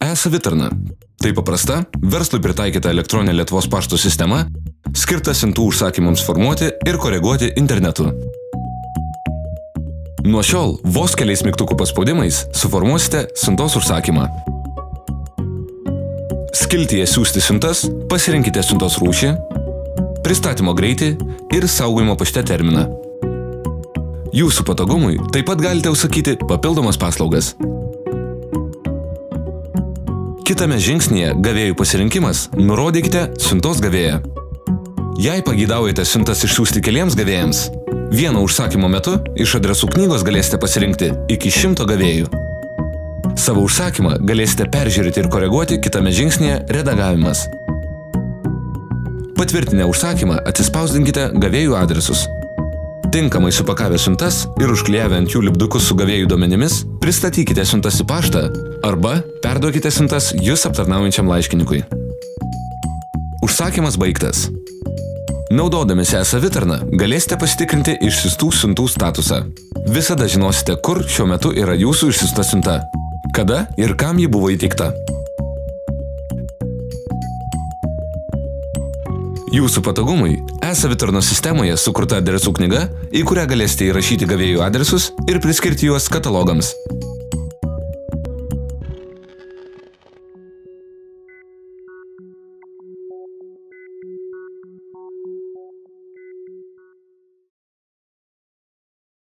E-savitarna. Tai paprasta, verslui pritaikyta elektroninė Lietuvos pašto sistema, skirta siuntų užsakymams formuoti ir koreguoti internetu. Nuo šiol vos keliais mygtukų paspaudimais suformuosite siuntos užsakymą. Skiltyje siūsti siuntas pasirinkite siuntos rūšį, pristatymo greitį ir saugojimo pašte terminą. Jūsų patogumui taip pat galite užsakyti papildomas paslaugas. Kitame žingsnėje gavėjų pasirinkimas nurodykite siuntos gavėją. Jei pagydaujate siuntas išsiųsti keliems gavėjams, vieno užsakymo metu iš adresų knygos galėsite pasirinkti iki šimto gavėjų. Savo užsakymą galėsite peržiūrėti ir koreguoti kitame žingsnėje redagavimas. Patvirtinę užsakymą atsispausdinkite gavėjų adresus. Tinkamai supakavę siuntas ir užklijavę ant jų lipdukus su gavėjų duomenimis, pristatykite siuntas į paštą arba perduokite siuntas jūs aptarnaujančiam laiškininkui. Užsakymas baigtas. Naudodamėsi e-savitarną galėsite pasitikrinti išsiustų siuntų statusą. Visada žinosite, kur šiuo metu yra jūsų išsiusta siunta, kada ir kam ji buvo įteikta. Jūsų patogumui e-savitarnos sistemoje sukurta adresų knyga, į kurią galėsite įrašyti gavėjų adresus ir priskirti juos katalogams.